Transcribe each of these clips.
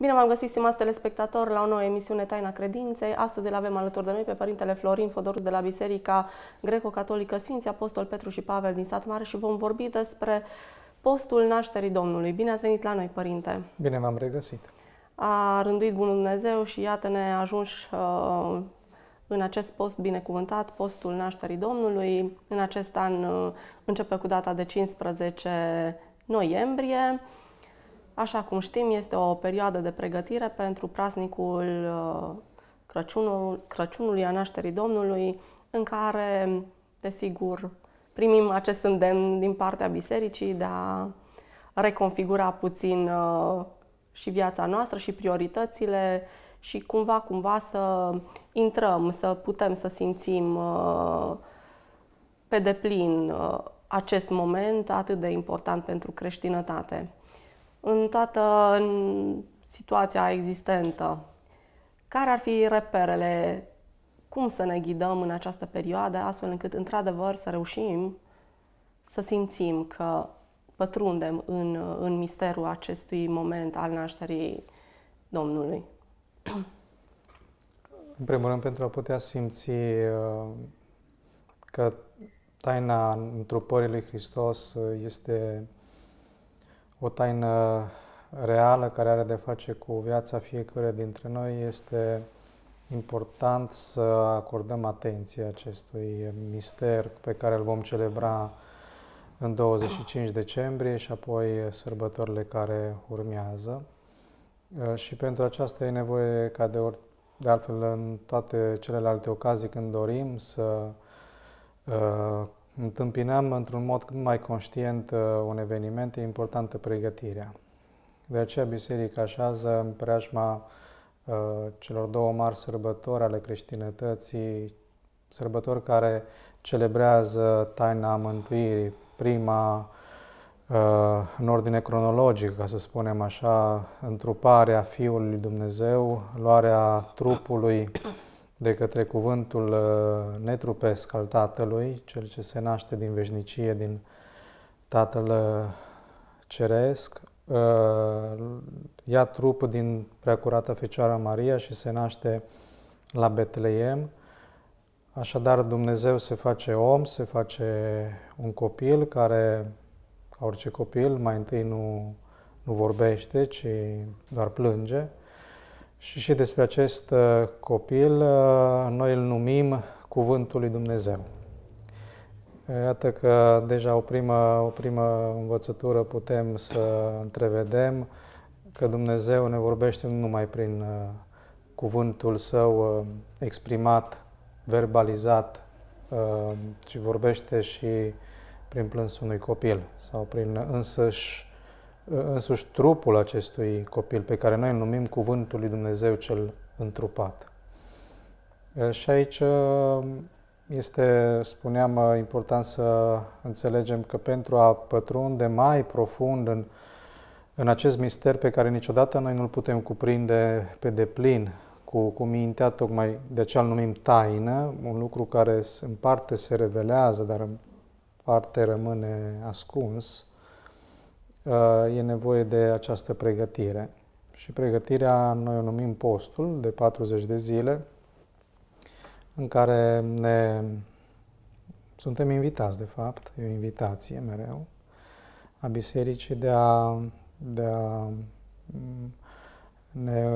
Bine v-am găsit, stimați telespectatori, la o nouă emisiune Taina Credinței. Astăzi îl avem alături de noi pe Părintele Florin Fodorus de la Biserica Greco-Catolică Sfinții Apostol Petru și Pavel din Sat Mare și vom vorbi despre postul nașterii Domnului. Bine ați venit la noi, Părinte! Bine v-am regăsit! A rânduit Bunul Dumnezeu și iată-ne ajunși uh, în acest post binecuvântat, postul nașterii Domnului. În acest an uh, începe cu data de 15 noiembrie. Așa cum știm, este o perioadă de pregătire pentru praznicul uh, Crăciunul, Crăciunului a nașterii Domnului, în care, desigur, primim acest îndemn din partea bisericii de a reconfigura puțin uh, și viața noastră și prioritățile și cumva, cumva să intrăm, să putem să simțim uh, pe deplin acest moment atât de important pentru creștinătate în toată în situația existentă. Care ar fi reperele? Cum să ne ghidăm în această perioadă, astfel încât, într-adevăr, să reușim să simțim că pătrundem în, în misterul acestui moment al nașterii Domnului? În primul rând, pentru a putea simți uh, că taina întrupării lui Hristos uh, este o taină reală care are de face cu viața fiecare dintre noi, este important să acordăm atenție acestui mister pe care îl vom celebra în 25 decembrie și apoi sărbătorile care urmează. Uh, și pentru aceasta e nevoie, ca de, ori, de altfel în toate celelalte ocazii când dorim, să uh, întâmpinăm într-un mod cât mai conștient uh, un eveniment, e importantă pregătirea. De aceea Biserica așează în preajma uh, celor două mari sărbători ale creștinătății, sărbători care celebrează taina mântuirii, prima uh, în ordine cronologică, ca să spunem așa, întruparea Fiului Dumnezeu, luarea trupului de către cuvântul uh, netrupesc al Tatălui, cel ce se naște din veșnicie, din Tatăl uh, Ceresc, uh, ia trupul din Preacurata Fecioara Maria și se naște la Betleem. Așadar, Dumnezeu se face om, se face un copil care, ca orice copil, mai întâi nu, nu vorbește, ci doar plânge. Și și despre acest uh, copil uh, noi îl numim Cuvântul lui Dumnezeu. Iată că deja o primă, o primă învățătură putem să întrevedem că Dumnezeu ne vorbește nu numai prin uh, cuvântul său exprimat, verbalizat, ci vorbește și prin plânsul unui copil sau prin însăși însuși trupul acestui copil, pe care noi îl numim Cuvântul lui Dumnezeu cel întrupat. Și aici este, spuneam, important să înțelegem că pentru a pătrunde mai profund în, în acest mister pe care niciodată noi nu-l putem cuprinde pe deplin, cu, cu mintea, tocmai de aceea îl numim taină, un lucru care în parte se revelează, dar în parte rămâne ascuns, Uh, e nevoie de această pregătire. Și pregătirea noi o numim postul de 40 de zile, în care ne suntem invitați, de fapt, e o invitație mereu, a bisericii de a, de a ne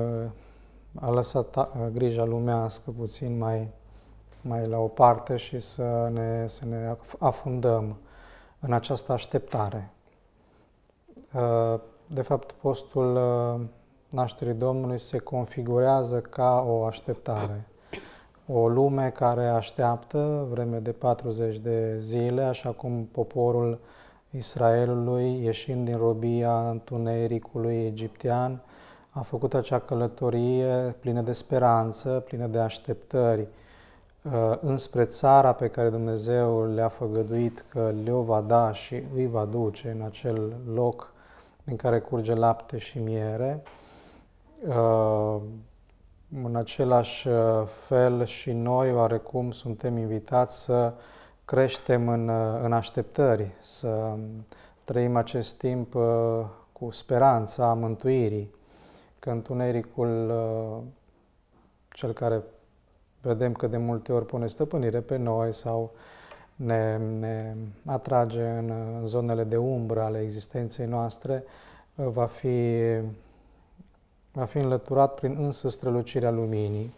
a lăsat grija lumească puțin mai, mai la o parte și să ne, să ne afundăm în această așteptare Uh, de fapt, postul uh, nașterii Domnului se configurează ca o așteptare. O lume care așteaptă vreme de 40 de zile, așa cum poporul Israelului, ieșind din robia întunericului egiptean, a făcut acea călătorie plină de speranță, plină de așteptări, uh, înspre țara pe care Dumnezeu le-a făgăduit că le-o va da și îi va duce în acel loc din care curge lapte și miere. Uh, în același uh, fel și noi, oarecum, suntem invitați să creștem în, uh, în așteptări, să trăim acest timp cu speranța mântuirii, că întunericul, cel care vedem că de multe ori pune stăpânire pe noi sau ne, ne atrage în, în zonele de umbră ale existenței noastre, va fi, va fi înlăturat prin însă strălucirea luminii.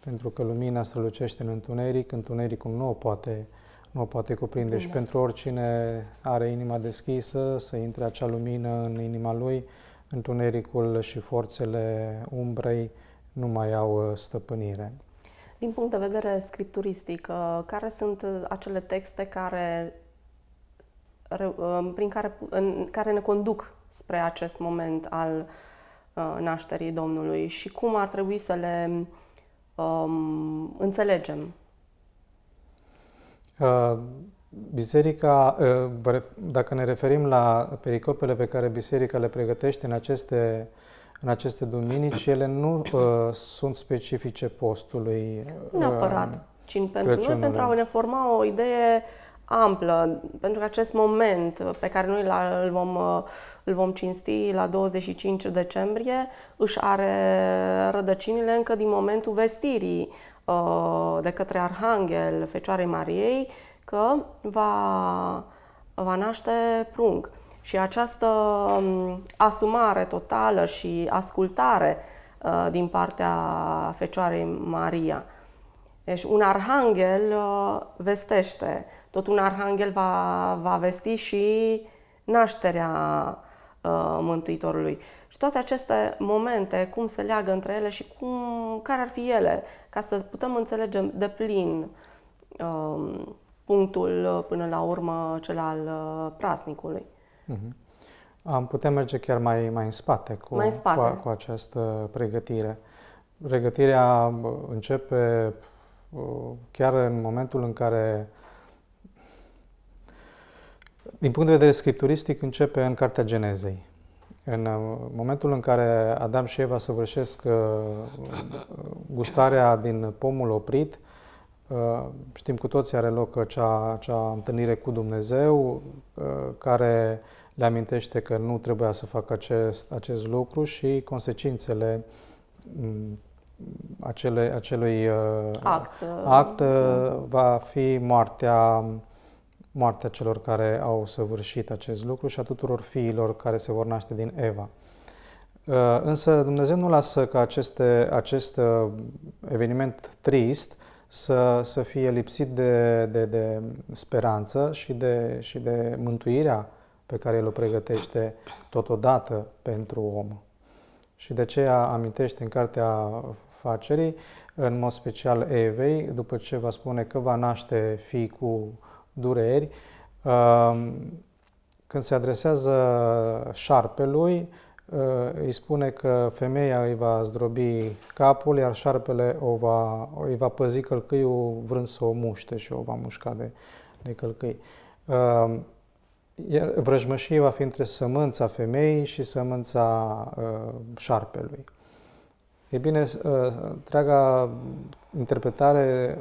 Pentru că lumina strălucește în întuneric, întunericul nu o poate, nu o poate cuprinde. Și pentru oricine are inima deschisă, să intre acea lumină în inima lui, întunericul și forțele umbrei nu mai au uh, stăpânire. Din punct de vedere scripturistic, uh, care sunt uh, acele texte care, prin care, în, care ne conduc spre acest moment al nașterii Domnului și cum ar trebui să le um, înțelegem? Uh, biserica, uh, dacă ne referim la pericopele pe care biserica le pregătește în aceste, în aceste duminici, ele nu uh, sunt specifice postului. Uh, Neapărat, ci pentru noi, pentru a ne forma o idee amplă, pentru că acest moment pe care noi îl vom, îl vom cinsti la 25 decembrie își are rădăcinile încă din momentul vestirii uh, de către Arhanghel Fecioarei Mariei că va, va naște prunc. Și această um, asumare totală și ascultare uh, din partea Fecioarei Maria. Deci un arhanghel uh, vestește, tot un arhanghel va, va vesti și nașterea uh, Mântuitorului. Și toate aceste momente, cum se leagă între ele și cum, care ar fi ele, ca să putem înțelege de plin uh, punctul uh, până la urmă cel al uh, praznicului. Uh-huh. Am putea merge chiar mai, mai în spate cu, mai în spate. Cu, cu această pregătire. Pregătirea uh, începe chiar în momentul în care din punct de vedere scripturistic, începe în Cartea Genezei. În uh, momentul în care Adam și Eva săvârșesc uh, gustarea din pomul oprit, uh, știm cu toții are loc acea, acea întâlnire cu Dumnezeu, care le amintește că nu trebuia să facă acest, acest lucru și consecințele mm, acele, acelui act, act va fi moartea moartea celor care au săvârșit acest lucru și a tuturor fiilor care se vor naște din Eva. Uh, însă Dumnezeu nu lasă ca aceste, acest uh, eveniment trist să, să fie lipsit de, de, de speranță și de, și de mântuirea pe care El o pregătește totodată pentru om. Și de aceea amintește în Cartea Facerii, în mod special Evei, după ce va spune că va naște fii cu dureri. Când se adresează șarpelui, îi spune că femeia îi va zdrobi capul, iar șarpele o va, îi va păzi călcâiul vrând să o muște și o va mușca de, de călcâi. Vrăjmășie va fi între sămânța femeii și sămânța șarpelui. E bine, întreaga interpretare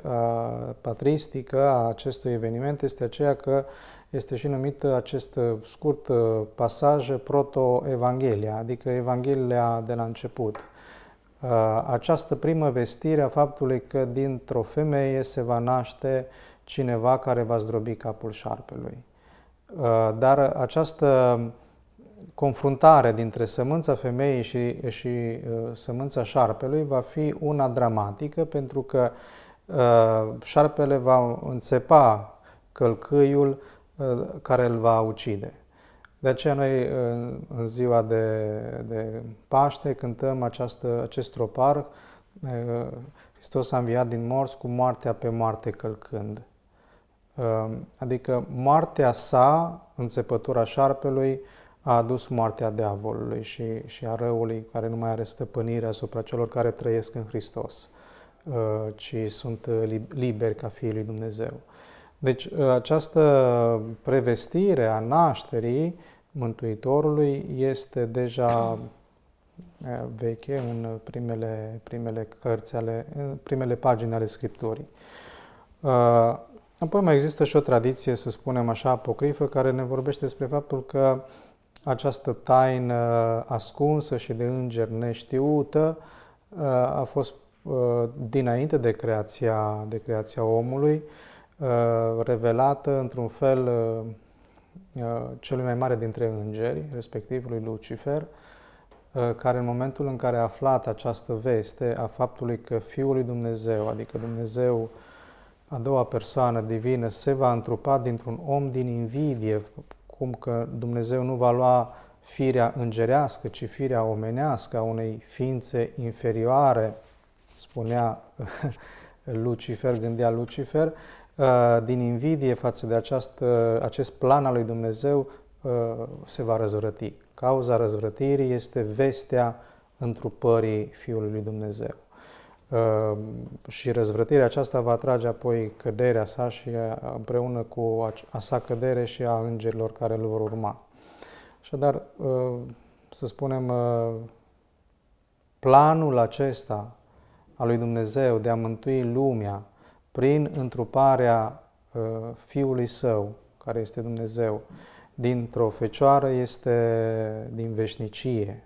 patristică a acestui eveniment este aceea că este și numit acest scurt pasaj proto-evanghelia, adică Evanghelia de la început. Această primă vestire a faptului că dintr-o femeie se va naște cineva care va zdrobi capul șarpelui. Dar această confruntare dintre sămânța femeii și, și uh, sămânța șarpelui va fi una dramatică pentru că uh, șarpele va înțepa călcâiul uh, care îl va ucide. De aceea noi uh, în ziua de, de Paște cântăm această, acest tropar uh, Hristos a înviat din morți cu moartea pe moarte călcând. Uh, adică moartea sa, înțepătura șarpelui, a adus moartea diavolului și, și a răului care nu mai are stăpânire asupra celor care trăiesc în Hristos, uh, ci sunt uh, liberi ca fiii lui Dumnezeu. Deci uh, această prevestire a nașterii Mântuitorului este deja veche în primele, primele cărți ale, primele pagini ale Scripturii. Apoi mai există și o tradiție, să spunem așa, apocrifă, care ne vorbește despre faptul că această taină ascunsă și de înger neștiută uh, a fost uh, dinainte de creația, de creația omului, revelată într-un fel celui mai mare dintre îngeri, respectiv lui Lucifer, care în momentul în care a aflat această veste a faptului că Fiul lui Dumnezeu, adică Dumnezeu a doua persoană divină, se va întrupa dintr-un om din invidie, cum că Dumnezeu nu va lua firea îngerească, ci firea omenească a unei ființe inferioare, spunea Lucifer, gândea Lucifer, uh, din invidie față de această, acest plan al lui Dumnezeu uh, se va răzvrăti. Cauza răzvrătirii este vestea întrupării Fiului lui Dumnezeu. Uh, și răzvrătirea aceasta va atrage apoi căderea sa și împreună cu a sa cădere și a îngerilor care îl vor urma. Așadar, uh, să spunem, uh, planul acesta al lui Dumnezeu de a mântui lumea prin întruparea Fiului Său, care este Dumnezeu, dintr-o fecioară este din veșnicie,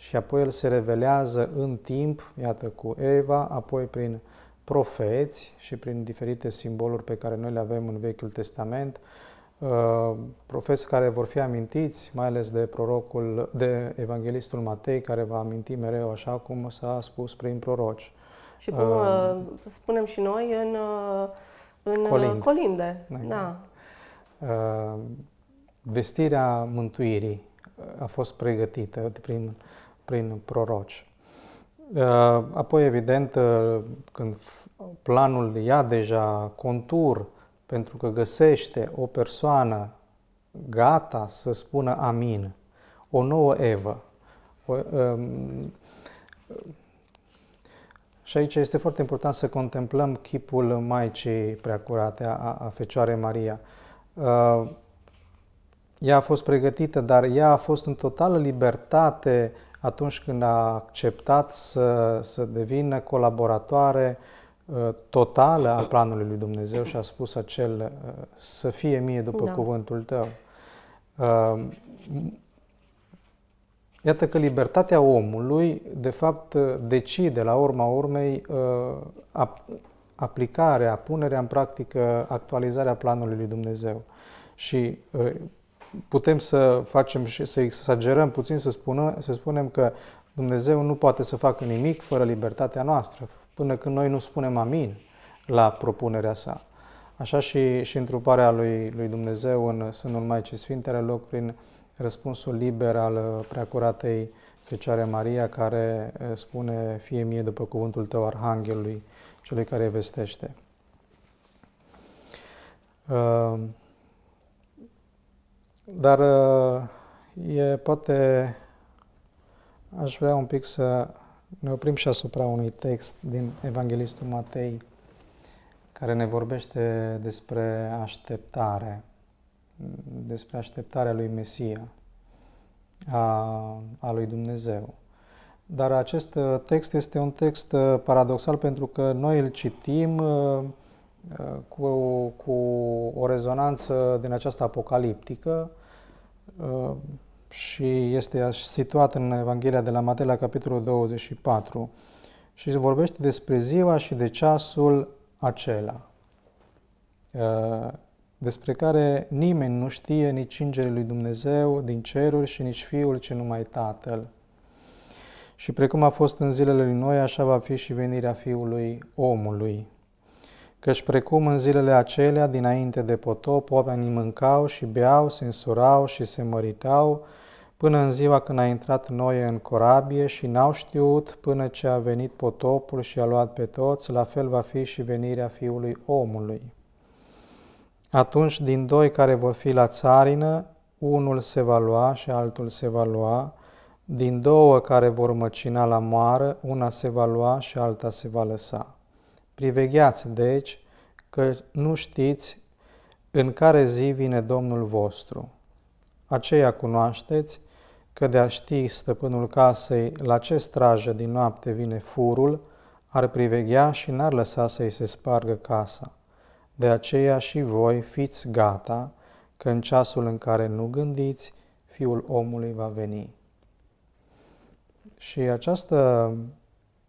și apoi el se revelează în timp, iată, cu Eva, apoi prin profeți și prin diferite simboluri pe care noi le avem în Vechiul Testament, uh, profeți care vor fi amintiți, mai ales de prorocul, de evanghelistul Matei, care va aminti mereu așa cum s-a spus prin proroci. Și cum uh, spunem și noi în, uh, în colinde. colinde. Exact. Da. Uh, vestirea mântuirii a fost pregătită prin prin proroci. Uh, apoi, evident, uh, când planul ia deja contur pentru că găsește o persoană gata să spună amin, o nouă Evă. O, um, și aici este foarte important să contemplăm chipul Maicii Preacurate, a, a Fecioarei Maria. Uh, ea a fost pregătită, dar ea a fost în totală libertate atunci când a acceptat să, să devină colaboratoare uh, totală a planului lui Dumnezeu și a spus acel uh, să fie mie după da. cuvântul tău. Uh, iată că libertatea omului, de fapt, decide la urma urmei aplicarea, punerea în practică, actualizarea planului lui Dumnezeu. Și putem să facem și să exagerăm puțin, să, spună, să spunem că Dumnezeu nu poate să facă nimic fără libertatea noastră, până când noi nu spunem amin la propunerea sa. Așa și, și întruparea lui, lui Dumnezeu în sânul Maicii Sfinte are loc prin răspunsul liber al preacuratei Fecioare Maria, care spune, fie mie după cuvântul tău, Arhanghelului, celui care vestește. Uh, dar uh, e poate aș vrea un pic să ne oprim și asupra unui text din Evanghelistul Matei care ne vorbește despre așteptare, despre așteptarea lui Mesia, a, a lui Dumnezeu. Dar acest uh, text este un text uh, paradoxal pentru că noi îl citim cu, cu o rezonanță din această apocaliptică, Uh, și este situat în Evanghelia de la Matei la capitolul 24 și se vorbește despre ziua și de ceasul acela, uh, despre care nimeni nu știe, nici Îngerii lui Dumnezeu din ceruri și nici Fiul, ci numai Tatăl. Și precum a fost în zilele lui Noi, așa va fi și venirea Fiului omului. Căci precum în zilele acelea, dinainte de potop, oamenii mâncau și beau, se însurau și se măritau, până în ziua când a intrat Noe în corabie și n-au știut până ce a venit potopul și a luat pe toți, la fel va fi și venirea Fiului omului. Atunci, din doi care vor fi la țarină, unul se va lua și altul se va lua, din două care vor măcina la moară, una se va lua și alta se va lăsa. Privegheați, deci, că nu știți în care zi vine Domnul vostru. Aceea cunoașteți că de a ști stăpânul casei la ce strajă din noapte vine furul, ar priveghea și n-ar lăsa să-i se spargă casa. De aceea și voi fiți gata, că în ceasul în care nu gândiți, Fiul omului va veni. Și această,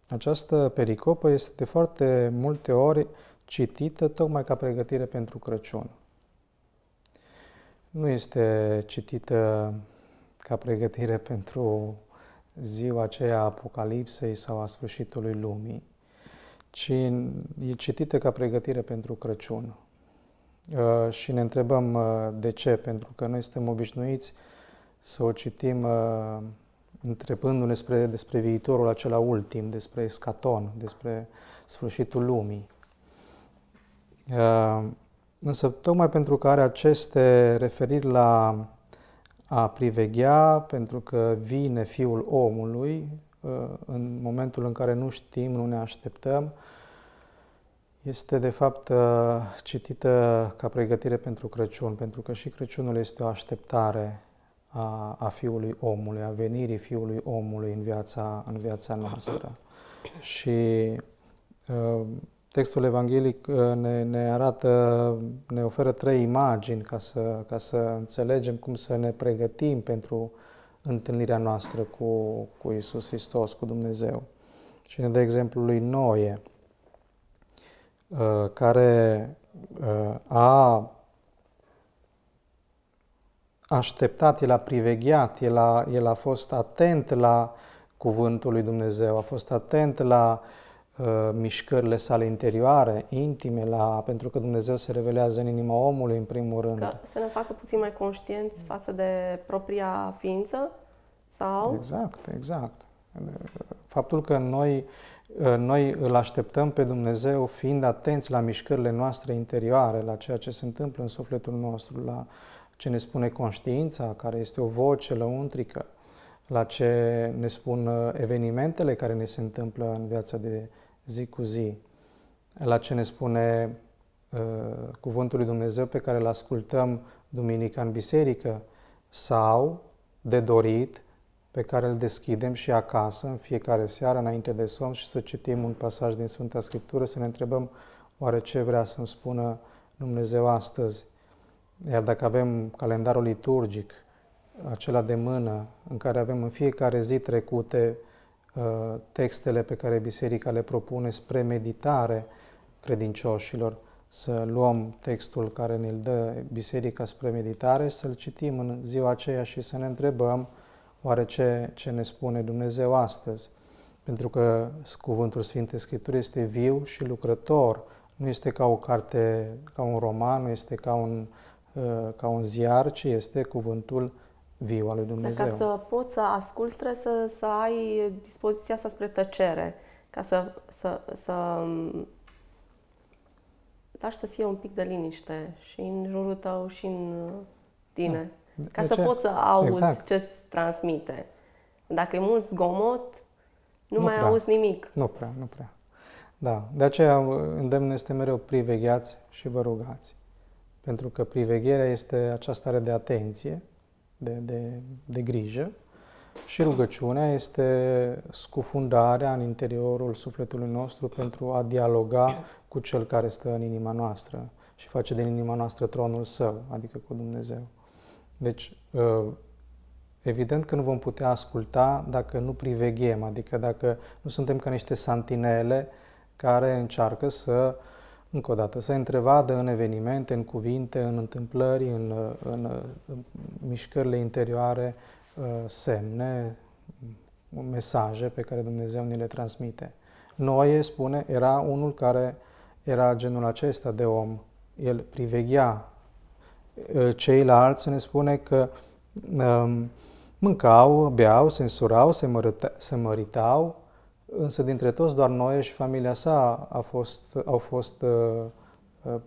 această pericopă este de foarte multe ori citită tocmai ca pregătire pentru Crăciun. Nu este citită ca pregătire pentru ziua aceea a Apocalipsei sau a sfârșitului lumii, ci e citită ca pregătire pentru Crăciun. Uh, și ne întrebăm uh, de ce, pentru că noi suntem obișnuiți să o citim uh, întrebându-ne despre, despre viitorul acela ultim, despre scaton, despre sfârșitul lumii. Însă, tocmai pentru că are aceste referiri la a priveghea, pentru că vine Fiul omului în momentul în care nu știm, nu ne așteptăm, este de fapt uh, citită ca pregătire pentru Crăciun, pentru că și Crăciunul este o așteptare a, a Fiului Omului, a venirii Fiului Omului în viața, în viața noastră. Și uh, textul evanghelic uh, ne, ne arată, ne oferă trei imagini ca să, ca să înțelegem cum să ne pregătim pentru întâlnirea noastră cu, cu Isus Hristos, cu Dumnezeu. Și ne dă exemplul lui Noe, Uh, care uh, a așteptat, el a privegheat, el a, el a fost atent la cuvântul lui Dumnezeu, a fost atent la uh, mișcările sale interioare, intime, la, pentru că Dumnezeu se revelează în inima omului, în primul rând. Că să ne facă puțin mai conștienți față de propria ființă? Sau? Exact, exact. Faptul că noi Ă, noi îl așteptăm pe Dumnezeu fiind atenți la mișcările noastre interioare, la ceea ce se întâmplă în sufletul nostru, la ce ne spune conștiința, care este o voce lăuntrică, la ce ne spun ă, evenimentele care ne se întâmplă în viața de zi cu zi, la ce ne spune uh, Cuvântul lui Dumnezeu pe care îl ascultăm duminica în biserică sau de dorit pe care îl deschidem și acasă, în fiecare seară, înainte de somn și să citim un pasaj din Sfânta Scriptură, să ne întrebăm oare ce vrea să-mi spună Dumnezeu astăzi. Iar dacă avem calendarul liturgic, acela de mână, în care avem în fiecare zi trecute uh, textele pe care Biserica le propune spre meditare credincioșilor, să luăm textul care ne-l dă Biserica spre meditare, să-l citim în ziua aceea și să ne întrebăm oare ce, ce ne spune Dumnezeu astăzi. Pentru că Cuvântul Sfintei Scripturi este viu și lucrător, nu este ca o carte, ca un roman, nu este ca un, uh, ca un ziar, ci este cuvântul viu al lui Dumnezeu. Ca să poți să asculți, trebuie să, să ai dispoziția asta spre tăcere, ca să, să, să um, lași să fie un pic de liniște și în jurul tău și în tine. Da. Ca de să ce? poți să auzi exact. ce-ți transmite. Dacă e mult zgomot, nu, nu mai prea. auzi nimic. Nu prea, nu prea. Da, de aceea îndemnul este mereu privegheați și vă rugați. Pentru că privegherea este această stare de atenție, de, de, de grijă și rugăciunea este scufundarea în interiorul sufletului nostru pentru a dialoga cu Cel care stă în inima noastră și face din inima noastră tronul Său, adică cu Dumnezeu. Deci, uh, evident că nu vom putea asculta dacă nu priveghem, adică dacă nu suntem ca niște santinele care încearcă să, încă o dată, să întrevadă în evenimente, în cuvinte, în întâmplări, în, în, în mișcările interioare, uh, semne, mesaje pe care Dumnezeu ni le transmite. Noe, spune, era unul care era genul acesta de om. El priveghea Eh, ceilalți ne spune că um, mâncau, beau, se însurau, se, mărita, se măritau, însă dintre toți doar noi și familia sa a fost, au fost uh, uh,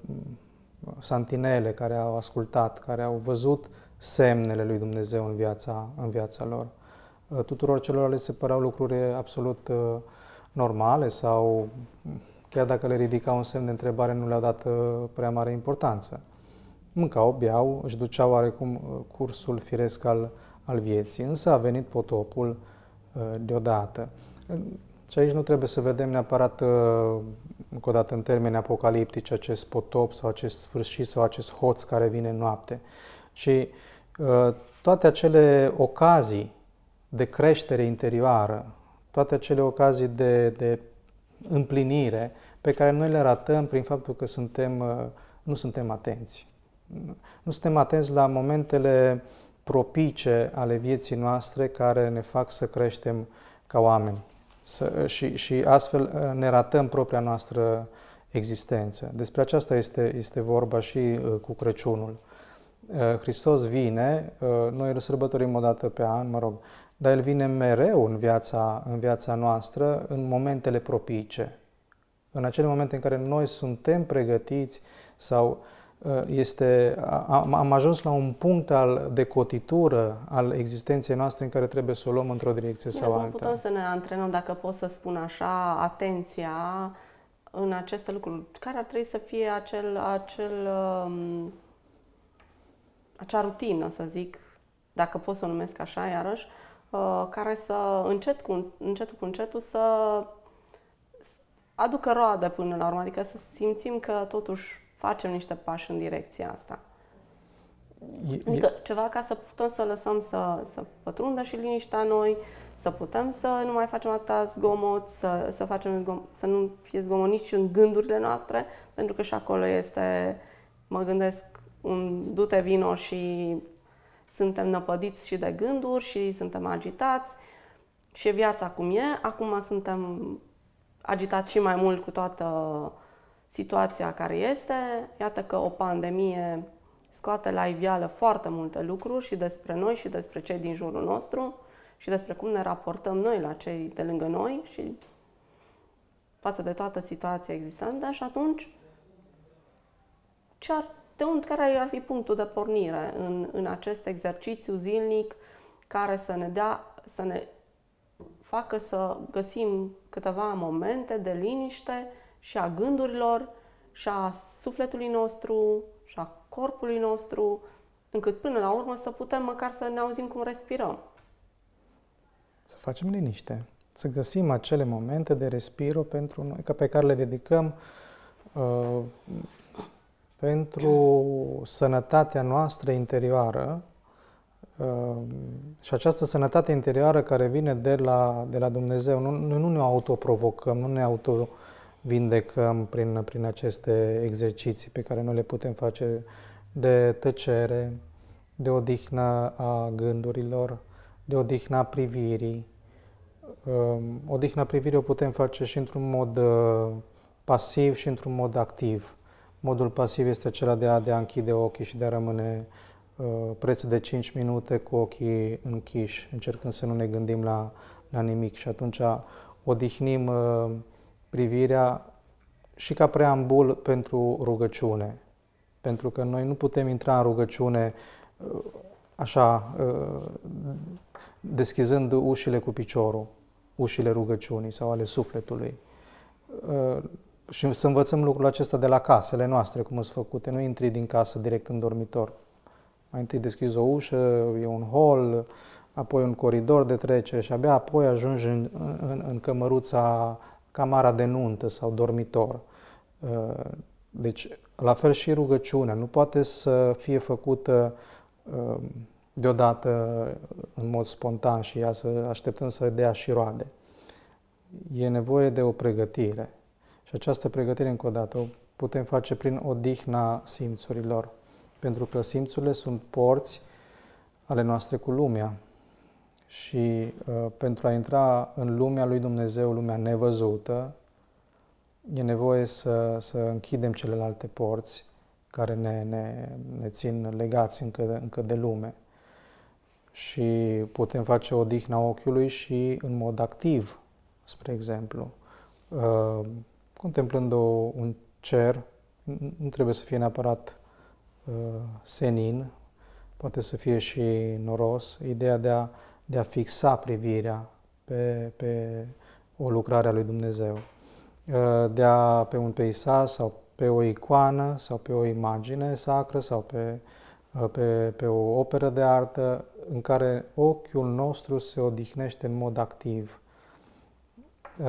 santinele care au ascultat, care au văzut semnele lui Dumnezeu în viața, în viața lor. Uh, tuturor celor le se păreau lucruri absolut uh, normale sau chiar dacă le ridicau un semn de întrebare, nu le-au dat uh, prea mare importanță mâncau, beau, își duceau oarecum uh, cursul firesc al, al vieții. Însă a venit potopul uh, deodată. Și aici nu trebuie să vedem neapărat, uh, încă o dată, în termeni apocaliptici, acest potop sau acest sfârșit sau acest hoț care vine în noapte. Și toate acele ocazii de creștere interioară, toate acele ocazii de, de împlinire pe care noi le ratăm prin faptul că suntem, nu suntem atenți. Nu suntem atenți la momentele propice ale vieții noastre care ne fac să creștem ca oameni să, și, și astfel ne ratăm propria noastră existență. Despre aceasta este, este vorba și uh, cu Crăciunul. Uh, Hristos vine, uh, noi îl sărbătorim o dată pe an, mă rog, dar El vine mereu în viața, în viața noastră, în momentele propice. În acele momente în care noi suntem pregătiți sau este, am, am ajuns la un punct al, de cotitură al existenței noastre în care trebuie să o luăm într-o direcție sau alta. putem să ne antrenăm, dacă pot să spun așa, atenția în aceste lucruri. Care ar trebui să fie acel, acel, um, acea rutină, să zic, dacă pot să o numesc așa, iarăși, uh, care să încet cu, încetul cu încetul să aducă roade până la urmă, adică să simțim că totuși facem niște pași în direcția asta. E, adică e... ceva ca să putem să lăsăm să, să pătrundă și liniștea noi, să putem să nu mai facem atâta zgomot, să, să, facem zgom, să nu fie zgomot nici în gândurile noastre, pentru că și acolo este, mă gândesc, un du-te vino și suntem năpădiți și de gânduri și suntem agitați și viața cum e. Acum suntem agitați și mai mult cu toată situația care este. Iată că o pandemie scoate la iveală foarte multe lucruri și despre noi și despre cei din jurul nostru și despre cum ne raportăm noi la cei de lângă noi și față de toată situația existentă și atunci ce ar, de unde, care ar fi punctul de pornire în, în acest exercițiu zilnic care să ne dea, să ne facă să găsim câteva momente de liniște și a gândurilor și a sufletului nostru și a corpului nostru, încât până la urmă să putem măcar să ne auzim cum respirăm. Să facem liniște, să găsim acele momente de respiro pentru noi, ca pe care le dedicăm uh, pentru sănătatea noastră interioară uh, și această sănătate interioară care vine de la, de la Dumnezeu. Nu, noi nu ne autoprovocăm, nu ne auto vindecăm prin, prin aceste exerciții pe care noi le putem face de tăcere, de odihnă a gândurilor, de odihna privirii. Um, odihna privirii o putem face și într-un mod uh, pasiv și într-un mod activ. Modul pasiv este acela de a, de a închide ochii și de a rămâne uh, preț de 5 minute cu ochii închiși, încercând să nu ne gândim la, la nimic și atunci odihnim uh, privirea și ca preambul pentru rugăciune. Pentru că noi nu putem intra în rugăciune uh, așa, uh, deschizând ușile cu piciorul, ușile rugăciunii sau ale sufletului. Uh, și să învățăm lucrul acesta de la casele noastre, cum sunt făcute. Nu intri din casă direct în dormitor. Mai întâi deschizi o ușă, e un hol, apoi un coridor de trecere și abia apoi ajungi în, în, în cămăruța camara de nuntă sau dormitor. Uh, deci, la fel și rugăciunea nu poate să fie făcută uh, deodată în mod spontan și ea să așteptăm să dea și roade. E nevoie de o pregătire. Și această pregătire, încă o dată, o putem face prin odihna simțurilor. Pentru că simțurile sunt porți ale noastre cu lumea și uh, pentru a intra în lumea lui Dumnezeu, lumea nevăzută, e nevoie să, să închidem celelalte porți care ne, ne, ne țin legați încă de, încă de lume. Și putem face odihna ochiului și în mod activ, spre exemplu, uh, contemplând o, un cer, nu trebuie să fie neapărat uh, senin, poate să fie și noros, ideea de a de a fixa privirea pe, pe o lucrare a lui Dumnezeu, uh, de a pe un peisaj sau pe o icoană sau pe o imagine sacră sau pe, uh, pe, pe o operă de artă în care ochiul nostru se odihnește în mod activ. Uh,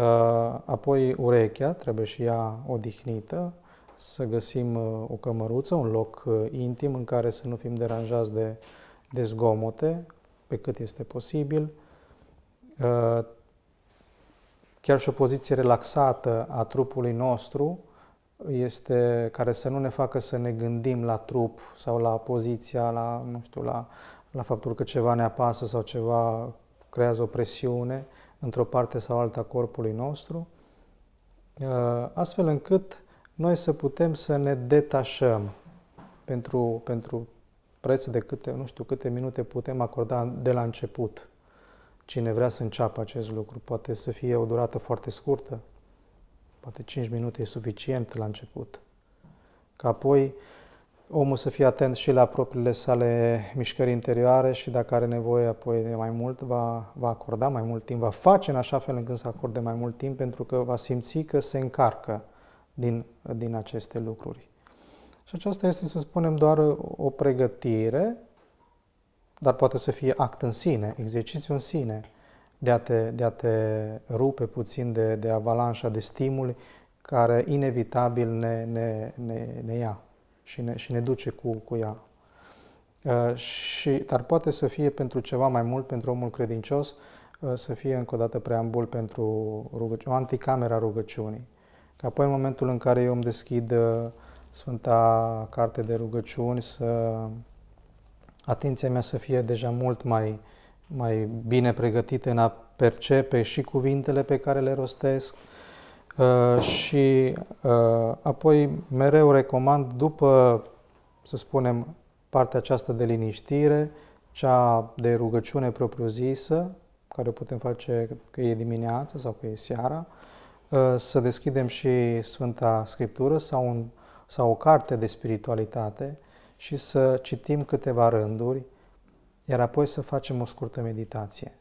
apoi urechea trebuie și ea odihnită, să găsim o cămăruță, un loc intim în care să nu fim deranjați de, de zgomote, pe cât este posibil. Uh, chiar și o poziție relaxată a trupului nostru este care să nu ne facă să ne gândim la trup sau la poziția, la, nu știu, la, la faptul că ceva ne apasă sau ceva creează o presiune într-o parte sau alta a corpului nostru, uh, astfel încât noi să putem să ne detașăm pentru, pentru preț de câte, nu știu, câte minute putem acorda de la început. Cine vrea să înceapă acest lucru, poate să fie o durată foarte scurtă, poate 5 minute e suficient la început. Ca apoi omul să fie atent și la propriile sale mișcări interioare și dacă are nevoie apoi de mai mult, va, va acorda mai mult timp, va face în așa fel încât să acorde mai mult timp pentru că va simți că se încarcă din, din aceste lucruri. Și aceasta este, să spunem, doar o pregătire, dar poate să fie act în sine, exercițiu în sine, de a te, de a te rupe puțin de, de avalanșa de stimuli care inevitabil ne, ne, ne, ne ia și ne, și ne duce cu, cu ea. Uh, și, dar poate să fie pentru ceva mai mult, pentru omul credincios, uh, să fie încă o dată preambul pentru rugăciune, o anticamera rugăciunii. Că apoi în momentul în care eu îmi deschid uh, Sfânta Carte de Rugăciuni, să atenția mea să fie deja mult mai, mai bine pregătită în a percepe și cuvintele pe care le rostesc uh, și uh, apoi mereu recomand după, să spunem, partea aceasta de liniștire, cea de rugăciune propriu-zisă, care o putem face că e dimineața sau că e seara, uh, să deschidem și Sfânta Scriptură sau, un, sau o carte de spiritualitate și să citim câteva rânduri, iar apoi să facem o scurtă meditație.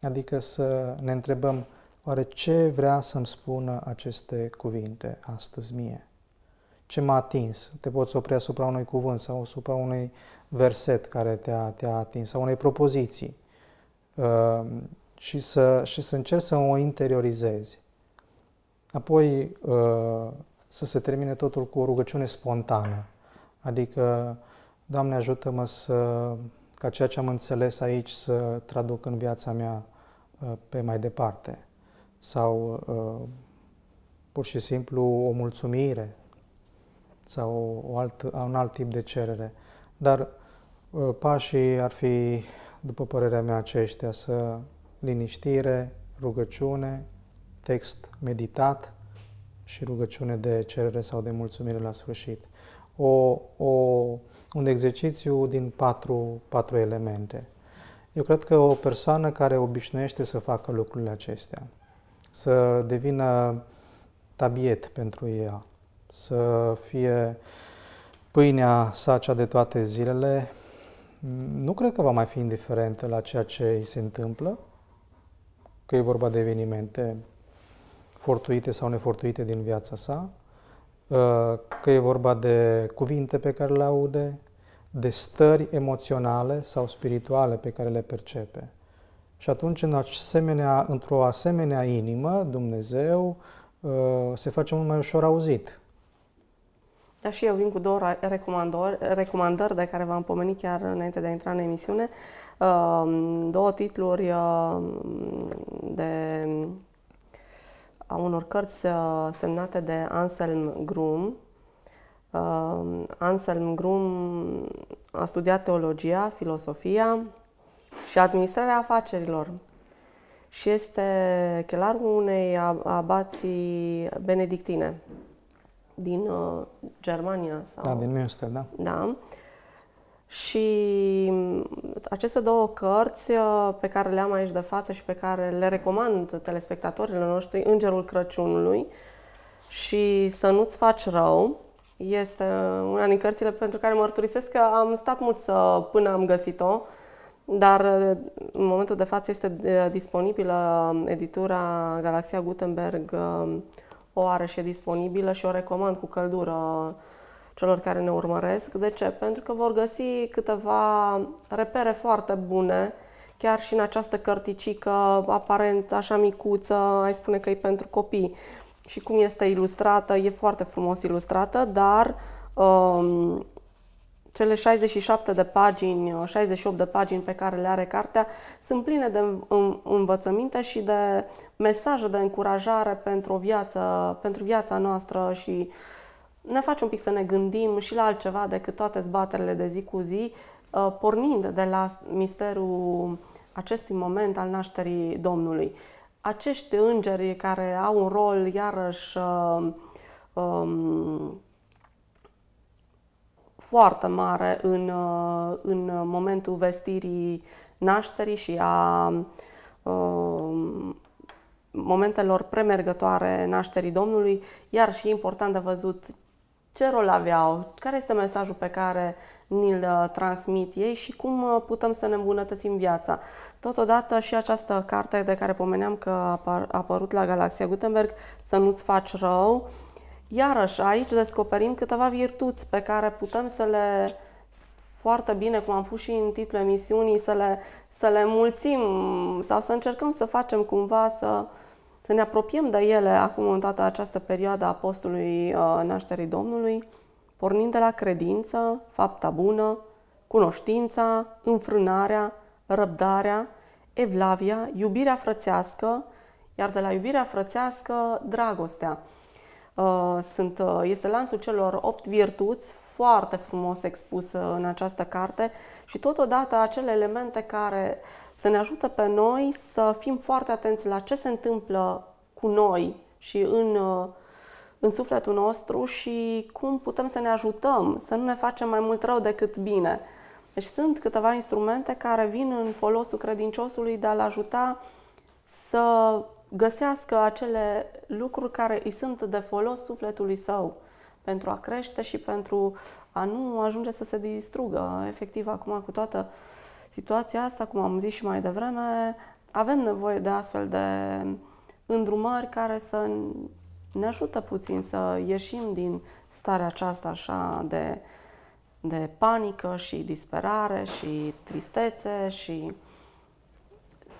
Adică să ne întrebăm, oare ce vrea să-mi spună aceste cuvinte astăzi mie? Ce m-a atins? Te poți opri asupra unui cuvânt sau asupra unui verset care te-a, te-a atins sau unei propoziții uh, și, să, și să încerci să o interiorizezi. Apoi uh, să se termine totul cu o rugăciune spontană. Adică, Doamne, ajută-mă să, ca ceea ce am înțeles aici să traduc în viața mea uh, pe mai departe. Sau uh, pur și simplu o mulțumire sau o alt, un alt tip de cerere. Dar uh, pașii ar fi, după părerea mea, aceștia, să liniștire, rugăciune, text meditat și rugăciune de cerere sau de mulțumire la sfârșit o, o, un exercițiu din patru, patru elemente. Eu cred că o persoană care obișnuiește să facă lucrurile acestea, să devină tabiet pentru ea, să fie pâinea sa cea de toate zilele, nu cred că va mai fi indiferentă la ceea ce îi se întâmplă, că e vorba de evenimente fortuite sau nefortuite din viața sa, Uh, că e vorba de cuvinte pe care le aude, de stări emoționale sau spirituale pe care le percepe. Și atunci, în asemenea, într-o asemenea inimă, Dumnezeu uh, se face mult mai ușor auzit. Da, și eu vin cu două recomandări, recomandări de care v-am pomenit chiar înainte de a intra în emisiune. Uh, două titluri de a unor cărți uh, semnate de Anselm Grum. Uh, Anselm Grum a studiat teologia, filosofia și administrarea afacerilor și este chelarul unei abații benedictine din uh, Germania. Sau... Da, din Münster, da. Da. Și mm, aceste două cărți uh, pe care le am aici de față și pe care le recomand telespectatorilor noștri, Îngerul Crăciunului și Să nu-ți faci rău, este una din cărțile pentru care mărturisesc că am stat mult să, până am găsit-o, dar uh, în momentul de față este uh, disponibilă editura Galaxia Gutenberg, o are și e disponibilă și o recomand cu căldură celor care ne urmăresc. De ce? Pentru că vor găsi câteva repere foarte bune, chiar și în această cărticică aparent așa micuță, ai spune că e pentru copii. Și cum este ilustrată, e foarte frumos ilustrată, dar um, cele 67 de pagini, 68 de pagini pe care le are cartea, sunt pline de învățăminte și de mesaje de încurajare pentru, o viață, pentru viața noastră și ne face un pic să ne gândim și la altceva decât toate zbaterile de zi cu zi, uh, pornind de la misterul acestui moment al nașterii Domnului. Acești îngeri care au un rol iarăși uh, um, foarte mare în, uh, în momentul vestirii nașterii și a um, momentelor premergătoare nașterii Domnului, iar și important de văzut ce rol aveau, care este mesajul pe care ni-l uh, transmit ei și cum uh, putem să ne îmbunătățim viața. Totodată și această carte de care pomeneam că a apărut la Galaxia Gutenberg, Să nu-ți faci rău, iarăși aici descoperim câteva virtuți pe care putem să le foarte bine, cum am pus și în titlul emisiunii, să le, să le mulțim sau să încercăm să facem cumva să, să ne apropiem de ele acum în toată această perioadă a postului uh, nașterii Domnului, pornind de la credință, fapta bună, cunoștința, înfrânarea, răbdarea, evlavia, iubirea frățească, iar de la iubirea frățească, dragostea. Uh, sunt, uh, este lanțul celor opt virtuți, foarte frumos expus în această carte și totodată acele elemente care să ne ajută pe noi să fim foarte atenți la ce se întâmplă cu noi și în, uh, în sufletul nostru și cum putem să ne ajutăm, să nu ne facem mai mult rău decât bine. Deci sunt câteva instrumente care vin în folosul credinciosului de a-l ajuta să găsească acele lucruri care îi sunt de folos sufletului său pentru a crește și pentru a nu ajunge să se distrugă. Efectiv, acum cu toată situația asta, cum am zis și mai devreme, avem nevoie de astfel de îndrumări care să ne ajută puțin să ieșim din starea aceasta așa de, de panică și disperare și tristețe și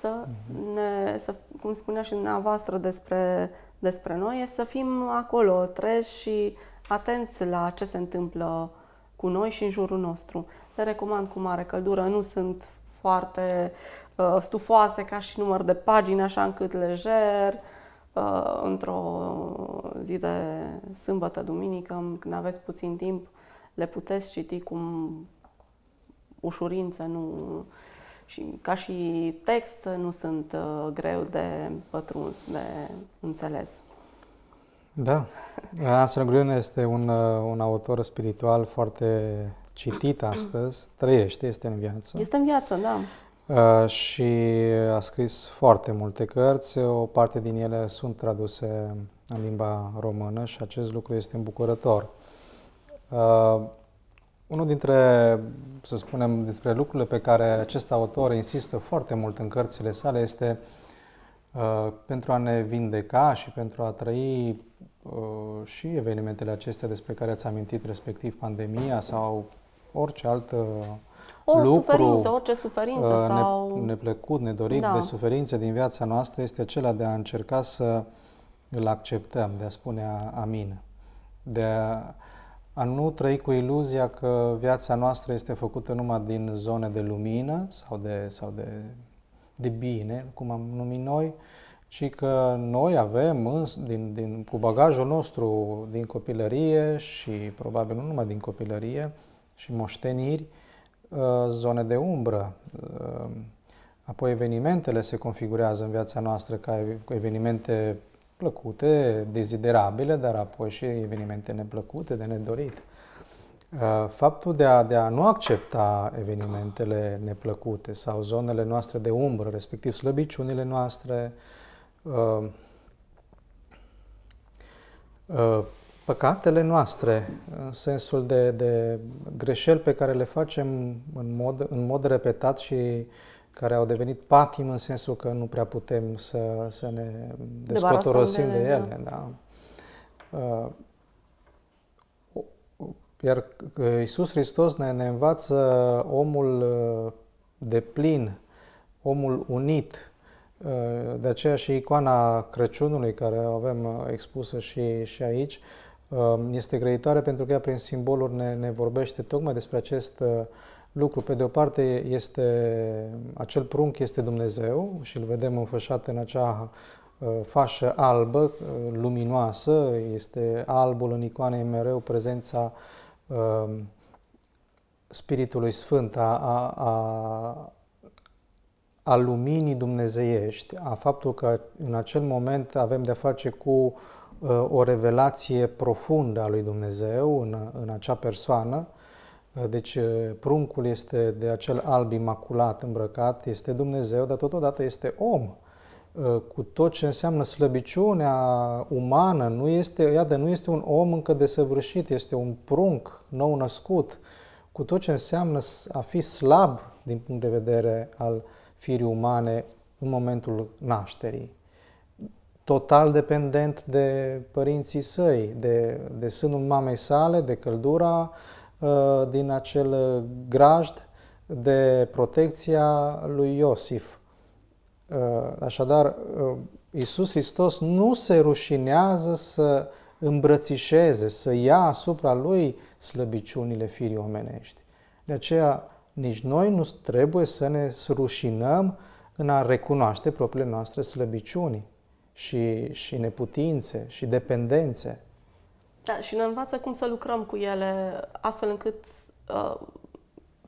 să ne, să, cum spunea și dumneavoastră despre, despre noi, e să fim acolo, treji și atenți la ce se întâmplă cu noi și în jurul nostru. Le recomand cu mare căldură, nu sunt foarte uh, stufoase ca și număr de pagini, așa încât lejer, uh, într-o zi de sâmbătă, duminică, când aveți puțin timp, le puteți citi cu ușurință, nu și ca și text nu sunt uh, greu de pătruns, de înțeles. Da. Ansel Grün este un, uh, un autor spiritual foarte citit astăzi, trăiește, este în viață. Este în viață, da. Uh, și a scris foarte multe cărți, o parte din ele sunt traduse în limba română și acest lucru este îmbucurător. Uh, unul dintre, să spunem, despre lucrurile pe care acest autor insistă foarte mult în cărțile sale este uh, pentru a ne vindeca și pentru a trăi uh, și evenimentele acestea despre care ați amintit, respectiv pandemia sau orice altă o lucru suferință, orice suferință uh, sau... neplăcut, nedorit da. de suferință din viața noastră este acela de a încerca să îl acceptăm, de a spune amin, de a a nu trăi cu iluzia că viața noastră este făcută numai din zone de lumină sau de, sau de, de bine, cum am numit noi, ci că noi avem din, din, cu bagajul nostru din copilărie și probabil nu numai din copilărie și moșteniri, uh, zone de umbră. Uh, apoi evenimentele se configurează în viața noastră ca evenimente plăcute, deziderabile, dar apoi și evenimente neplăcute, de nedorit. Uh, faptul de a, de a nu accepta evenimentele neplăcute sau zonele noastre de umbră, respectiv slăbiciunile noastre, uh, uh, păcatele noastre, în sensul de, de greșeli pe care le facem în mod, în mod repetat și care au devenit patim în sensul că nu prea putem să, să ne descotorosim de, de ele. Da. Uh, iar Iisus Hristos ne, ne învață omul uh, de plin, omul unit. Uh, de aceea și icoana Crăciunului, care o avem expusă și, și aici, este grăitoare pentru că ea prin simboluri ne, ne vorbește tocmai despre acest lucru. Pe de o parte este acel prunc este Dumnezeu și îl vedem înfășat în acea fașă albă, luminoasă, este albul în icoane mereu prezența Spiritului Sfânt, a, a, a, a luminii dumnezeiești, a faptul că în acel moment avem de-a face cu uh, o revelație profundă a lui Dumnezeu în, în acea persoană. Uh, deci uh, pruncul este de acel alb imaculat, îmbrăcat, este Dumnezeu, dar totodată este om uh, cu tot ce înseamnă slăbiciunea umană, nu este, iată, nu este un om încă desăvârșit, este un prunc nou născut, cu tot ce înseamnă a fi slab din punct de vedere al firii umane în momentul nașterii. Total dependent de părinții săi, de, de sânul mamei sale, de căldura uh, din acel grajd, de protecția lui Iosif. Uh, așadar, uh, Iisus Hristos nu se rușinează să îmbrățișeze, să ia asupra lui slăbiciunile firii omenești. De aceea, nici noi nu trebuie să ne rușinăm în a recunoaște propriile noastre slăbiciuni și, și neputințe și dependențe. Da, și ne învață cum să lucrăm cu ele astfel încât, uh,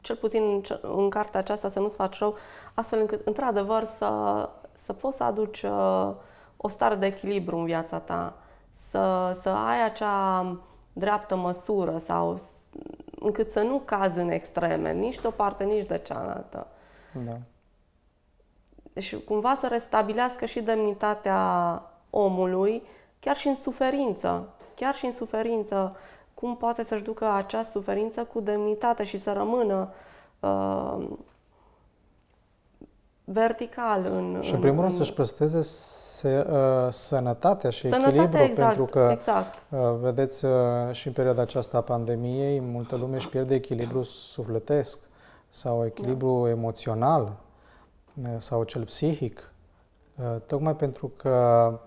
cel puțin în cartea aceasta, să nu-ți faci rău, astfel încât, într-adevăr, să, să poți să aduci uh, o stare de echilibru în viața ta, să, să ai acea dreaptă măsură sau încât să nu cazi în extreme, nici de o parte, nici de cealaltă. Da. Deci cumva să restabilească și demnitatea omului, chiar și în suferință. Chiar și în suferință, cum poate să-și ducă acea suferință cu demnitate și să rămână uh, vertical în... Și în primul rând să-și păstreze se, uh, sănătatea și Sănătate, echilibru, exact, pentru că, exact. Uh, vedeți, uh, și în perioada aceasta a pandemiei, multă lume își pierde echilibru sufletesc sau echilibru da. emoțional uh, sau cel psihic, uh, tocmai pentru că mm,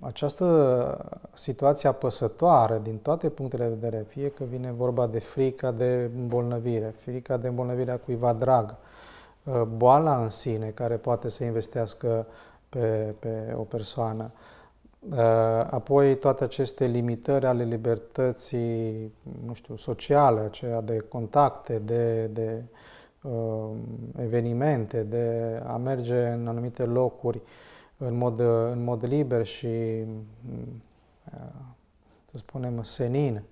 această situație apăsătoare din toate punctele de vedere, fie că vine vorba de frica de îmbolnăvire, frica de îmbolnăvire a cuiva drag, Uh, boala în sine care poate să investească pe, pe o persoană. Uh, apoi toate aceste limitări ale libertății, nu știu, sociale, aceea de contacte, de, de uh, evenimente, de a merge în anumite locuri în mod, în mod liber și, uh, să spunem, senin.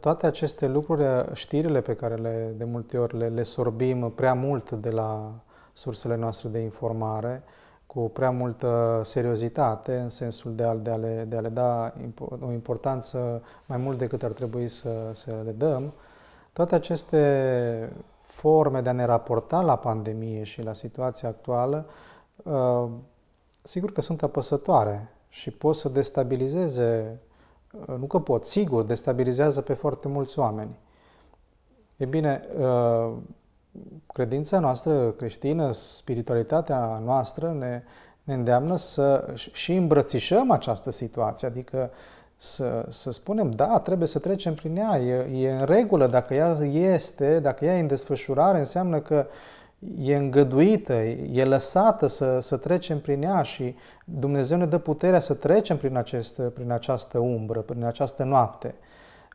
Toate aceste lucruri, știrile pe care le, de multe ori le, le sorbim prea mult de la sursele noastre de informare, cu prea multă seriozitate, în sensul de a, de a, le, de a le da o importanță mai mult decât ar trebui să, să le dăm, toate aceste forme de a ne raporta la pandemie și la situația actuală, uh, sigur că sunt apăsătoare și pot să destabilizeze Uh, nu că pot, sigur, destabilizează pe foarte mulți oameni. E bine, uh, credința noastră creștină, spiritualitatea noastră ne, ne îndeamnă să și îmbrățișăm această situație, adică să, să spunem, da, trebuie să trecem prin ea, e, e în regulă, dacă ea este, dacă ea e în desfășurare, înseamnă că e îngăduită, e lăsată să, să trecem prin ea și Dumnezeu ne dă puterea să trecem prin, acest, prin această umbră, prin această noapte.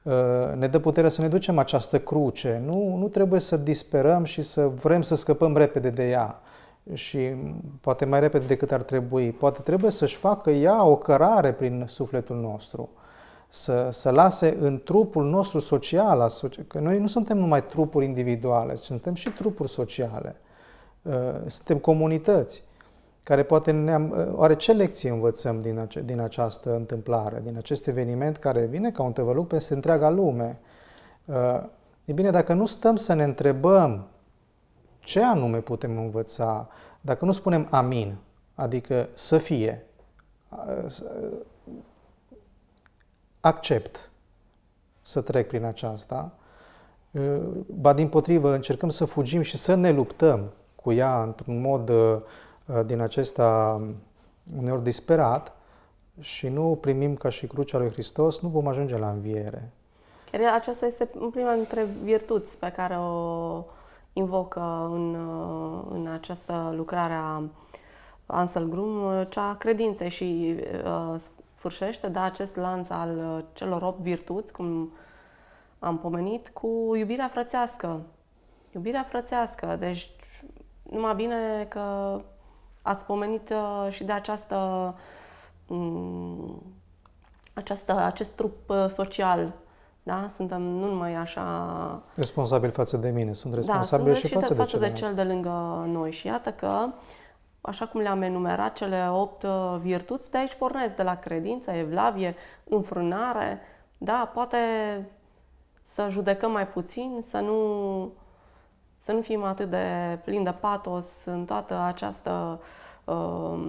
Uh, ne dă puterea să ne ducem această cruce. Nu, nu trebuie să disperăm și să vrem să scăpăm repede de ea și poate mai repede decât ar trebui. Poate trebuie să-și facă ea o cărare prin sufletul nostru să, să lase în trupul nostru social, că noi nu suntem numai trupuri individuale, suntem și trupuri sociale. Uh, suntem comunități care poate ne-am, uh, oare ce lecție învățăm din, ace, din această întâmplare, din acest eveniment care vine ca un tăvăluc peste întreaga lume? Uh, e bine, dacă nu stăm să ne întrebăm ce anume putem învăța, dacă nu spunem amin, adică să fie, accept să trec prin aceasta, ba din potrivă încercăm să fugim și să ne luptăm cu ea într-un mod din acesta uneori disperat și nu primim ca și crucea lui Hristos, nu vom ajunge la înviere. Chiar aceasta este prima dintre virtuți pe care o invocă în, în această lucrare a Ansel Grum, cea a credinței și uh, sfârșește da, acest lanț al celor opt virtuți, cum am pomenit, cu iubirea frățească. Iubirea frățească, deci numai bine că ați pomenit uh, și de această, um, această acest trup uh, social da? Suntem nu numai așa... Responsabili față de mine, sunt responsabili da, și, și față de, față de, de cel de lângă noi. Și iată că, așa cum le-am enumerat, cele opt uh, virtuți, de aici pornesc, de la credință, evlavie, înfrânare, da, poate să judecăm mai puțin, să nu, să nu fim atât de plini de patos în toată această uh,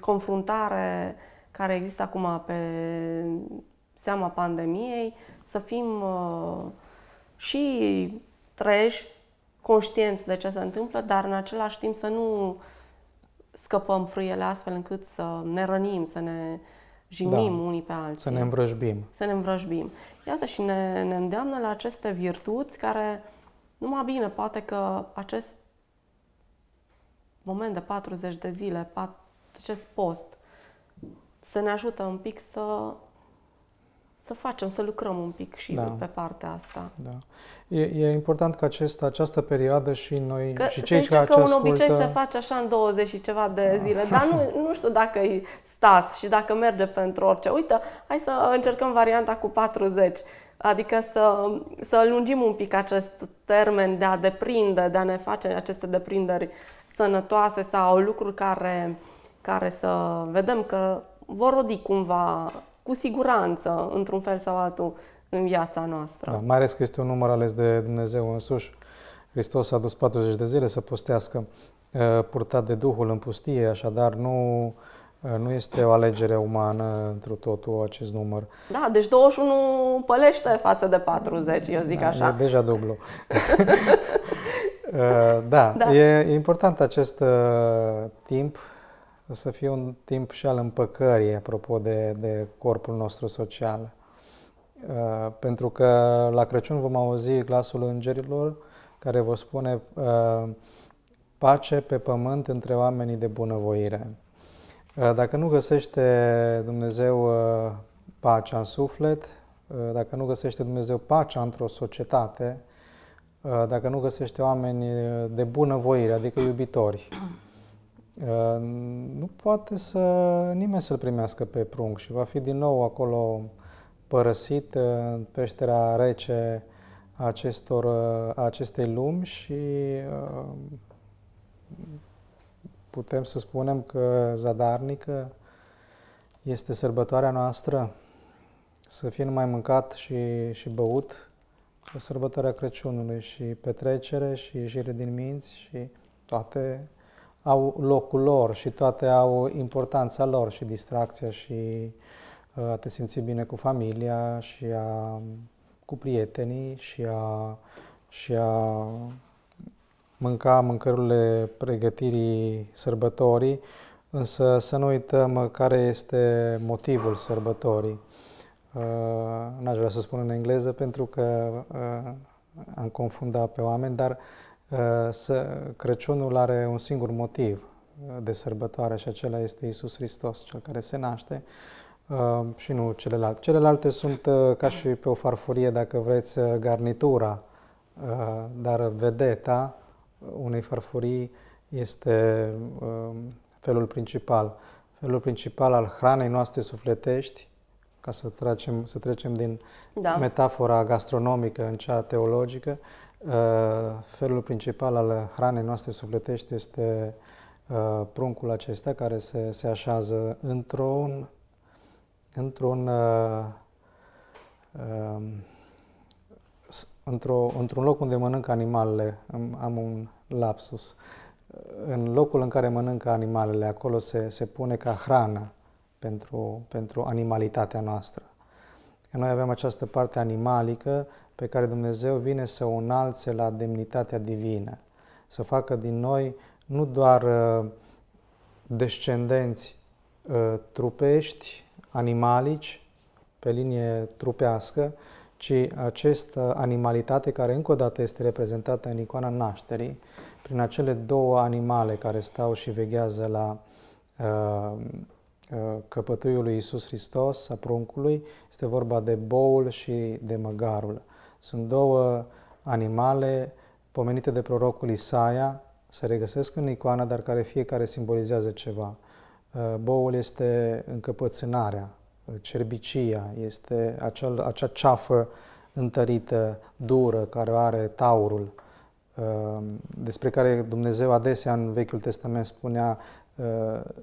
confruntare care există acum pe seama pandemiei, să fim uh, și treji, conștienți de ce se întâmplă, dar în același timp să nu scăpăm frâiele astfel încât să ne rănim, să ne jignim da, unii pe alții. Să ne învrăjbim. Să ne învrăjbim. Iată și ne, ne îndeamnă la aceste virtuți care, numai bine, poate că acest moment de 40 de zile, acest post, să ne ajută un pic să să facem, să lucrăm un pic și da. pe partea asta. Da. E, e important că acest, această perioadă și noi că și cei care că un ascultă... obicei se face așa în 20 și ceva de da. zile, dar nu, nu știu dacă e stas și dacă merge pentru orice. Uite, hai să încercăm varianta cu 40. Adică să, să lungim un pic acest termen de a deprinde, de a ne face aceste deprinderi sănătoase sau lucruri care, care să vedem că vor rodi cumva cu siguranță, într-un fel sau altul, în viața noastră. Da, mai ales că este un număr ales de Dumnezeu însuși. Hristos a dus 40 de zile să postească, uh, purtat de Duhul în pustie, așadar nu, uh, nu este o alegere umană într totul acest număr. Da, deci 21 pălește față de 40, eu zic da, așa. E deja dublu. Uh, da, da. E, e important acest uh, timp să fie un timp și al împăcării, apropo de, de corpul nostru social. Uh, pentru că la Crăciun vom auzi glasul îngerilor care vă spune uh, pace pe pământ între oamenii de bunăvoire. Uh, dacă nu găsește Dumnezeu uh, pacea în suflet, uh, dacă nu găsește Dumnezeu pacea într-o societate, uh, dacă nu găsește oameni de bunăvoire, adică iubitori, Uh, nu poate să nimeni să-l primească pe prunc și va fi din nou acolo părăsit în peștera rece a, acestor, a acestei lumi și uh, putem să spunem că zadarnică este sărbătoarea noastră, să fie numai mâncat și, și băut, o sărbătoarea Crăciunului și petrecere și ieșire din minți și toate au locul lor și toate au importanța lor și distracția și uh, a te simți bine cu familia și a, cu prietenii și a, și a mânca mâncărurile pregătirii sărbătorii, însă să nu uităm care este motivul sărbătorii. Uh, n-aș vrea să spun în engleză pentru că uh, am confundat pe oameni, dar Uh, să, Crăciunul are un singur motiv uh, de sărbătoare și acela este Isus Hristos, cel care se naște uh, și nu celelalte. Celelalte sunt ca și pe o farfurie, dacă vreți, garnitura, dar vedeta unei farfurii este felul principal. Felul principal al hranei noastre sufletești, ca să, trecem, să trecem din da. metafora gastronomică în cea teologică, Uh, felul principal al hranei noastre sufletești este uh, pruncul acesta care se, se așează într-un într-un uh, um, într-o, într-un loc unde mănâncă animalele, am, am un lapsus, în locul în care mănâncă animalele, acolo se, se pune ca hrană pentru, pentru animalitatea noastră. Noi avem această parte animalică pe care Dumnezeu vine să o înalțe la demnitatea divină, să facă din noi nu doar uh, descendenți uh, trupești animalici pe linie trupească, ci această animalitate care încă o dată este reprezentată în icoana nașterii, prin acele două animale care stau și veghează la uh, uh, căpătâiul lui Isus Hristos, a pruncului, este vorba de boul și de măgarul. Sunt două animale pomenite de prorocul Isaia, se regăsesc în icoană, dar care fiecare simbolizează ceva. Uh, boul este încăpățânarea, cerbicia, este acel, acea ceafă întărită, dură, care are taurul, uh, despre care Dumnezeu adesea în Vechiul Testament spunea uh,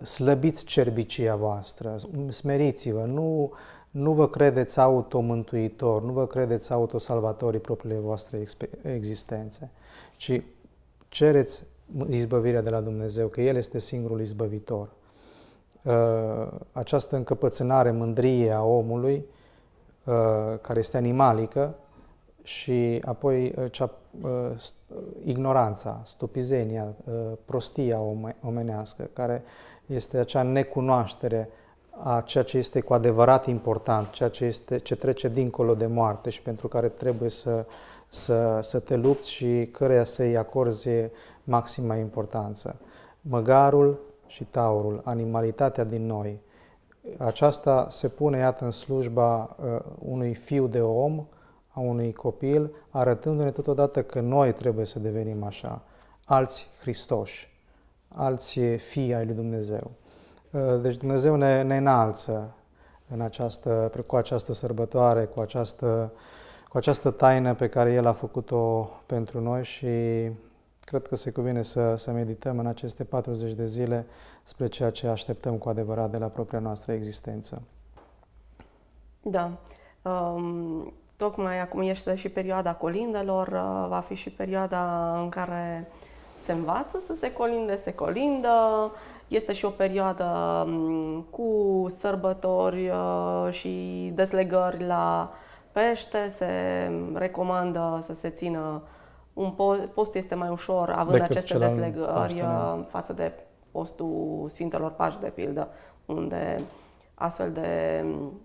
slăbiți cerbicia voastră, smeriți-vă, nu, nu vă credeți automântuitor, nu vă credeți autosalvatorii propriile voastre existențe, ci cereți izbăvirea de la Dumnezeu, că El este singurul izbăvitor. Uh, această încăpățânare, mândrie a omului, uh, care este animalică, și apoi uh, cea, ignoranța, stupizenia, prostia omenească, care este acea necunoaștere a ceea ce este cu adevărat important, ceea ce, este, ce trece dincolo de moarte și pentru care trebuie să, să, să te lupți și căreia să-i acorzi maxima importanță. Măgarul și taurul, animalitatea din noi, aceasta se pune, iată, în slujba uh, unui fiu de om, a unui copil, arătându-ne totodată că noi trebuie să devenim așa, alți Hristoși, alți fii ai lui Dumnezeu. Uh, deci Dumnezeu ne, ne înalță în această, cu această sărbătoare, cu această, cu această taină pe care El a făcut-o pentru noi și Cred că se cuvine să, să medităm în aceste 40 de zile spre ceea ce așteptăm cu adevărat de la propria noastră existență. Da. Um, tocmai acum este și perioada colindelor, uh, va fi și perioada în care se învață să se colinde, se colindă. Este și o perioadă um, cu sărbători uh, și deslegări la pește. Se recomandă să se țină un post este mai ușor având Decât aceste deslegări uh, față de postul Sfintelor Pași, de pildă, unde astfel de mm,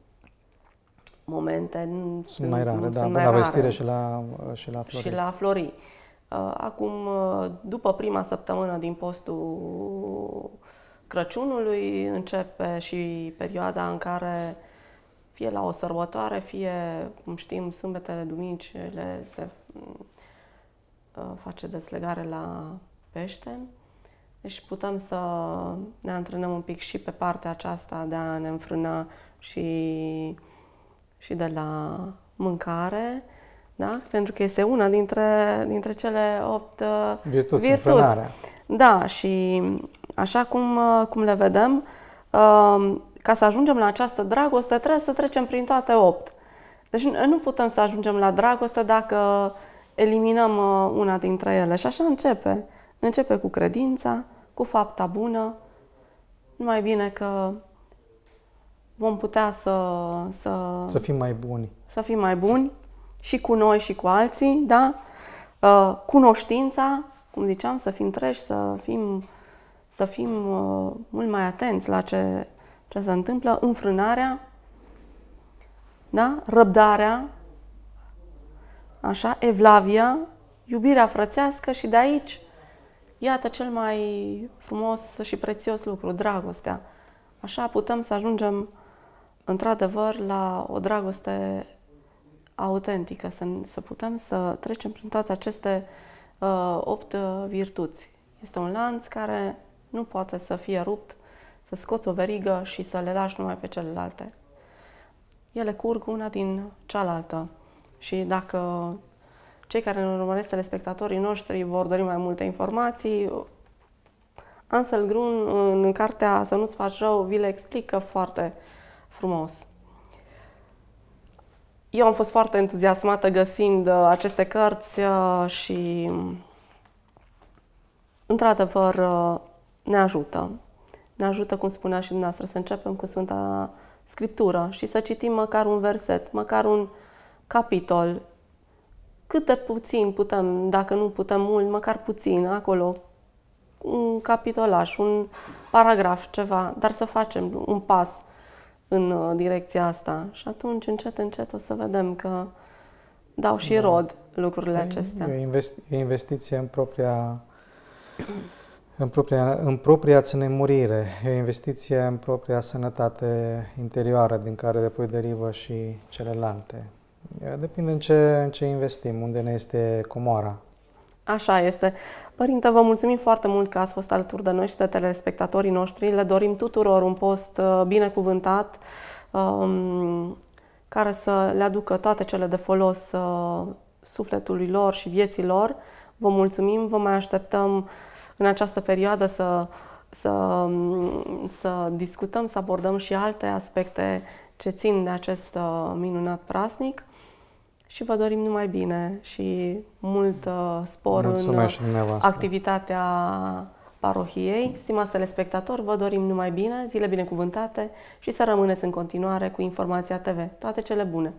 momente sunt, sunt mai rare, da, sunt mai la vestire și la, și la flori. Și la flori. Uh, acum, uh, după prima săptămână din postul Crăciunului, începe și perioada în care fie la o sărbătoare, fie, cum știm, sâmbetele, duminicile se Uh, face deslegare la pește. Deci putem să ne antrenăm un pic și pe partea aceasta de a ne înfrâna și, și de la mâncare, da? pentru că este una dintre, dintre cele opt uh, virtuți. virtuți. Da, și așa cum, uh, cum le vedem, ca să ajungem la această dragoste, trebuie să trecem prin toate opt. Deci nu putem să ajungem la dragoste dacă eliminăm uh, una dintre ele. Și așa începe. Începe cu credința, cu fapta bună. Numai bine că vom putea să... Să, să fim mai buni. Să fim mai buni și cu noi și cu alții, da? Uh, cunoștința, cum ziceam, să fim treși, să fim, să fim uh, mult mai atenți la ce, ce se întâmplă, înfrânarea, da? Răbdarea, așa, evlavia, iubirea frățească și de aici, iată cel mai frumos și prețios lucru, dragostea. Așa putem să ajungem într-adevăr la o dragoste autentică, să, să putem să trecem prin toate aceste uh, opt uh, virtuți. Este un lanț care nu poate să fie rupt, să scoți o verigă și să le lași numai pe celelalte. Ele curg una din cealaltă. Și dacă cei care ne urmăresc, telespectatorii noștri, vor dori mai multe informații, Ansel Grun, în cartea Să nu-ți faci rău, vi le explică foarte frumos. Eu am fost foarte entuziasmată găsind uh, aceste cărți uh, și, într-adevăr, uh, ne ajută. Ne ajută, cum spunea și dumneavoastră, să începem cu Sfânta Scriptură și să citim măcar un verset, măcar un capitol, cât de puțin putem, dacă nu putem mult, măcar puțin, acolo, un capitolaș, un paragraf, ceva, dar să facem un pas în uh, direcția asta. Și atunci, încet, încet, o să vedem că dau și Da. rod lucrurile E- acestea. E o investi- e investiție în propria, în propria, în propria ți țnemurire, e o investiție în propria sănătate interioară din care apoi derivă și celelalte. E, Depinde în ce, în ce investim, unde ne este comoara. Așa este. Părinte, vă mulțumim foarte mult că ați fost alături de noi și de telespectatorii noștri. Le dorim tuturor un post uh, binecuvântat, um, care să le aducă toate cele de folos uh, sufletului lor și vieții lor. Vă mulțumim, vă mai așteptăm în această perioadă să, să, um, să discutăm, să abordăm și alte aspecte ce țin de acest uh, minunat prasnic. Și vă dorim numai bine și mult uh, spor în Mulțumesc și dumneavoastră. activitatea parohiei. Stimați telespectatori, vă dorim numai bine, zile binecuvântate și să rămâneți în continuare cu Informația TV. Toate cele bune!